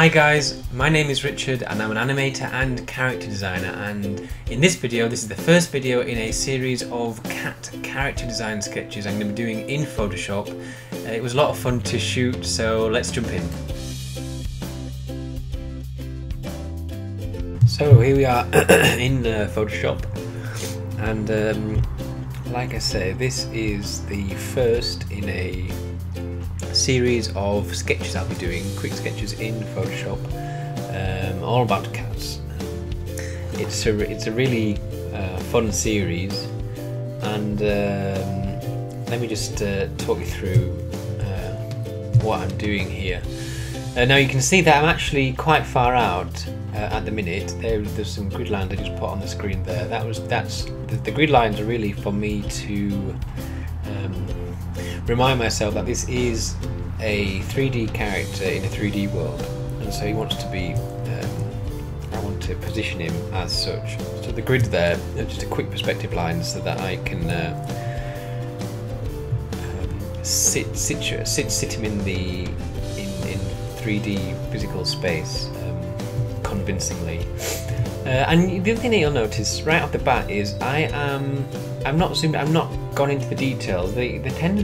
Hi guys, my name is Richard and I'm an animator and character designer and in this video, this is the first video in a series of cat character design sketches I'm going to be doing in Photoshop. Uh, it was a lot of fun to shoot so let's jump in. So here we are in Photoshop and um, like I say this is the first in a series of sketches I'll be doing, quick sketches in Photoshop, um, all about cats. It's a it's a really uh, fun series, and um, let me just uh, talk you through uh, what I'm doing here. Uh, now you can see that I'm actually quite far out uh, at the minute. There, there's some grid lines I just put on the screen there. That was that's the, the grid lines are really for me to um, remind myself that this is a 3D character in a 3D world, and so he wants to be. Um, I want to position him as such. So the grid there, just a quick perspective line, so that I can uh, um, sit, sit sit sit him in the in in 3D physical space um, convincingly. Uh, and the other thing that you'll notice right off the bat is I am I'm not zoomed I'm not gone into the details. The the tend,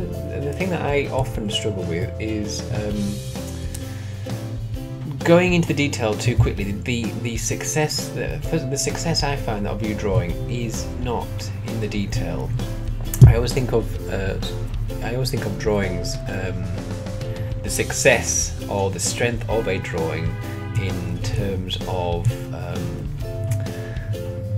the thing that I often struggle with is um, going into the detail too quickly. The the success the, the success I find of you drawing is not in the detail. I always think of uh, I always think of drawings um, the success or the strength of a drawing in terms of um,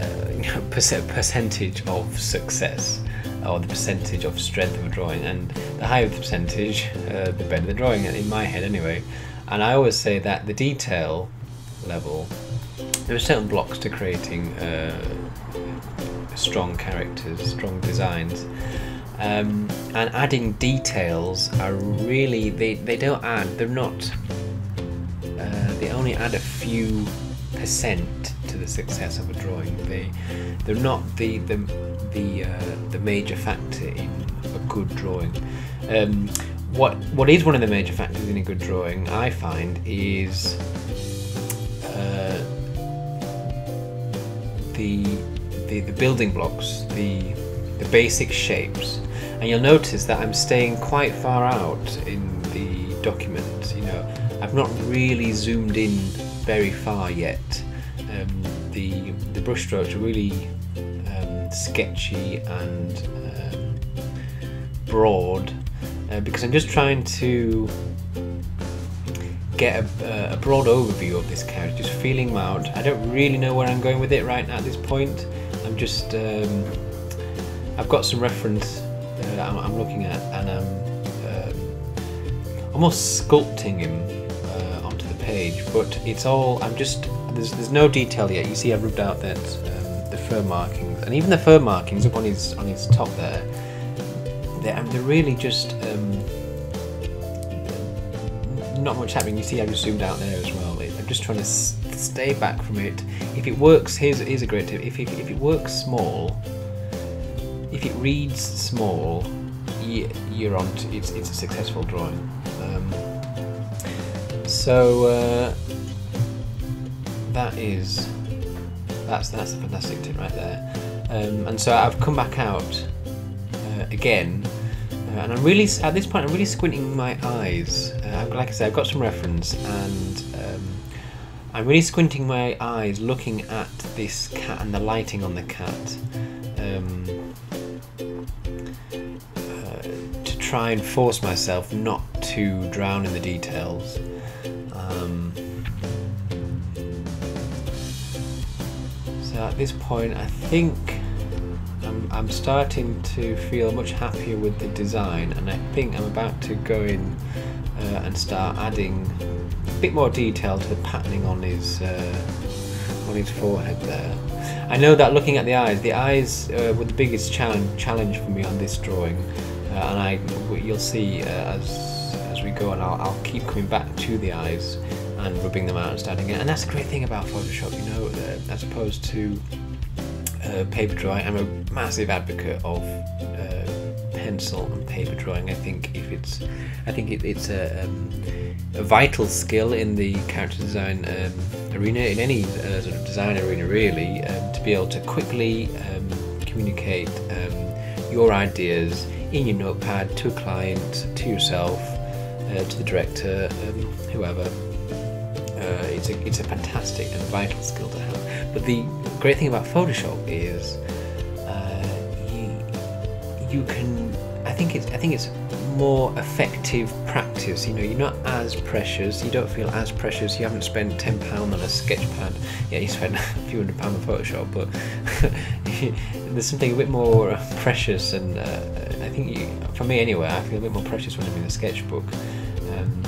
uh, percentage of success or the percentage of strength of a drawing and the higher the percentage uh, the better the drawing in my head anyway. And I always say that the detail level there are certain blocks to creating uh, strong characters strong designs. Um, and adding details are really they, they don't add they're not uh, they only add a few percent to the success of a drawing. They they're not the the the uh, the major factor in a good drawing. Um, what what is one of the major factors in a good drawing, I find, is uh, the, the the building blocks, the the basic shapes, and you'll notice that I'm staying quite far out in the document. You know, I've not really zoomed in very far yet. The the brushstrokes are really um, sketchy and um, broad uh, because I'm just trying to get a, a, broad overview of this character, just feeling out. I don't really know where I'm going with it right now at this point. I'm just um, I've got some reference uh, I'm, I'm, looking at and I'm um, almost sculpting him uh, onto the page, but it's all, I'm just, there's, there's no detail yet. You see I've rubbed out that, um, the fur markings, and even the fur markings up on his, on his top there, they're, they're really just, um, not much happening. You see I just zoomed out there as well. I'm just trying to stay back from it. If it works, here's, here's a great tip. If, if, if it works small, if it reads small, you're on. To, it's it's a successful drawing. Um, so uh, that is that's that's a fantastic tip right there. Um, and so I've come back out uh, again, uh, and I'm really at this point I'm really squinting my eyes. Uh, like I said, I've got some reference, and um, I'm really squinting my eyes, looking at this cat and the lighting on the cat. Um, uh, to try and force myself not to drown in the details. This point, I think I'm, I'm starting to feel much happier with the design, and I think I'm about to go in uh, and start adding a bit more detail to the patterning on his uh, on his forehead there. I know that looking at the eyes, the eyes uh, were the biggest challenge challenge for me on this drawing, uh, and I you'll see uh, as as we go on. I'll, I'll keep coming back to the eyes and rubbing them out and starting it. And that's the great thing about Photoshop, you know, uh, as opposed to uh, paper drawing. I'm a massive advocate of uh, pencil and paper drawing. I think if it's, I think it, it's a, um, a vital skill in the character design um, arena, in any uh, sort of design arena really, um, to be able to quickly um, communicate um, your ideas in your notepad to a client, to yourself, uh, to the director, um, whoever. Uh, it's, a, it's a fantastic and vital skill to have. But the great thing about Photoshop is uh, you, you can. I think it's I think it's more effective practice. You know, you're not as precious. You don't feel as precious. You haven't spent ten pound on a sketch pad. Yeah, you spent a few hundred pound on Photoshop, but there's something a bit more precious. And uh, I think, you, for me anyway, I feel a bit more precious when I'm in a sketchbook. Um,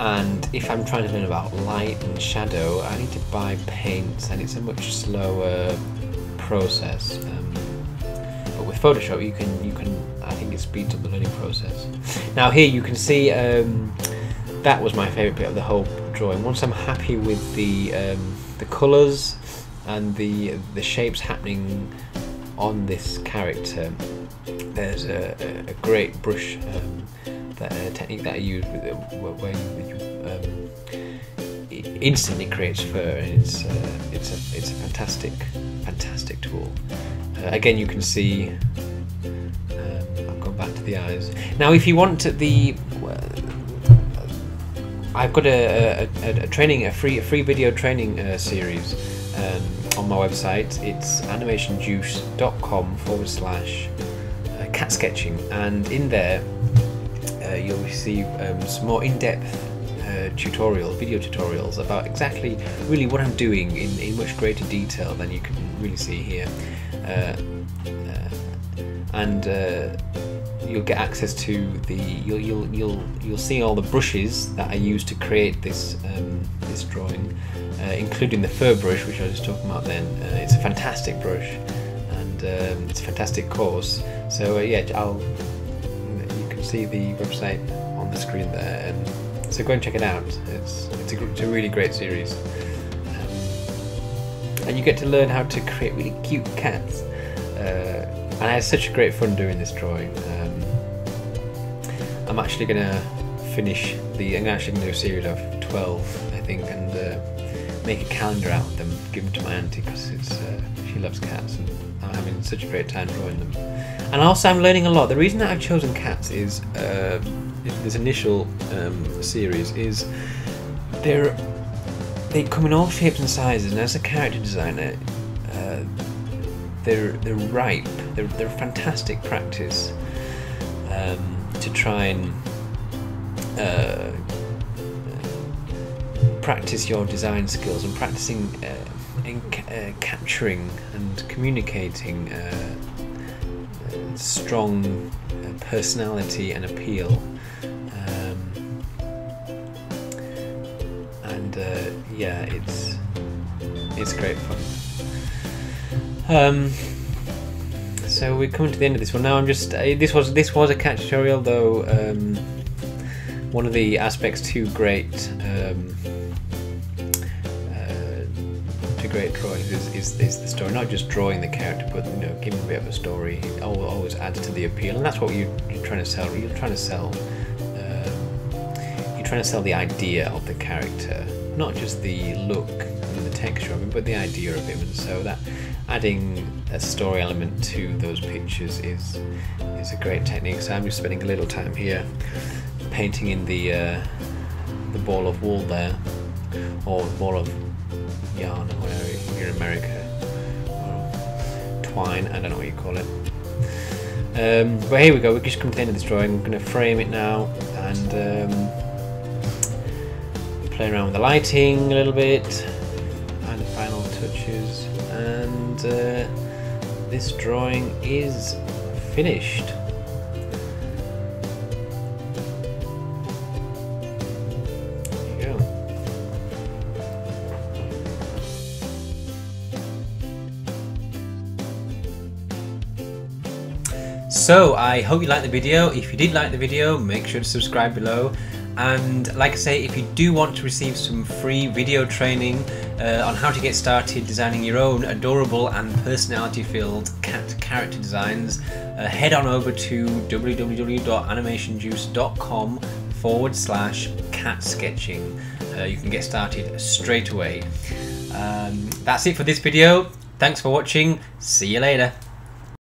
and if I'm trying to learn about light and shadow, I need to buy paints, and it's a much slower process. Um, but with Photoshop, you can you can I think it speeds up the learning process. Now here you can see um, that was my favourite bit of the whole drawing. Once I'm happy with the um, the colours and the the shapes happening on this character, there's a, a, great brush. Um, that uh, technique that I use with it, where you, um, it instantly creates fur, and it's uh, it's a it's a fantastic fantastic tool. Uh, again, you can see. Um, I've gone back to the eyes. Now, if you want the I've got a, a, a, training, a free, a free video training uh, series um, on my website. It's animationjuice.com forward slash uh, cat sketching, and in there uh, you'll receive um, some more in-depth uh, tutorials, video tutorials about exactly really what I'm doing in, in much greater detail than you can really see here. Uh, and you'll get access to the you'll you'll you'll you'll see all the brushes that I use to create this um, this drawing, uh, including the fur brush, which I was talking about then. Uh, it's a fantastic brush, and um, it's a fantastic course. So uh, yeah, I'll see the website on the screen there, and so go and check it out. It's it's a, it's a really great series, um, and you get to learn how to create really cute cats. Uh, and I had such great fun doing this drawing. Um, I'm actually gonna finish the. I'm actually gonna do a series of twelve, I think, and uh, make a calendar out of them, give them to my auntie because uh, she loves cats, and Having such a great time drawing them. And also, I'm learning a lot. The reason that I've chosen cats is uh, this initial um, series is they're they come in all shapes and sizes, and as a character designer, uh, they're they're ripe. They're they're fantastic practice um, to try and uh, practice your design skills and practicing uh, uh, capturing and communicating uh, strong uh, personality and appeal. Um, and uh, yeah, it's it's great fun. Um, so we're coming to the end of this one now. I'm just uh, this was this was a cat tutorial though. Um, one of the aspects to great great drawings is, is, is, the story, not just drawing the character, but you know, giving a bit of a story. It always adds to the appeal, and that's what you, are trying to sell. You're trying to sell. Um, you're trying to sell the idea of the character, not just the look and the texture of him, but the idea of him. And so that adding a story element to those pictures is is a great technique. So I'm just spending a little time here painting in the uh, the ball of wool there, or ball of yarn, where you're in America, or twine, I don't know what you call it. Um, but here we go, we just end of this drawing, I'm going to frame it now and um, play around with the lighting a little bit, and the final touches, and uh, this drawing is finished. So I hope you liked the video. If you did like the video, make sure to subscribe below. And like I say, if you do want to receive some free video training uh, on how to get started designing your own adorable and personality-filled cat character designs, uh, head on over to www.animationjuice.com forward slash cat cat sketching. Uh, you can get started straight away. Um, that's it for this video. Thanks for watching. See you later.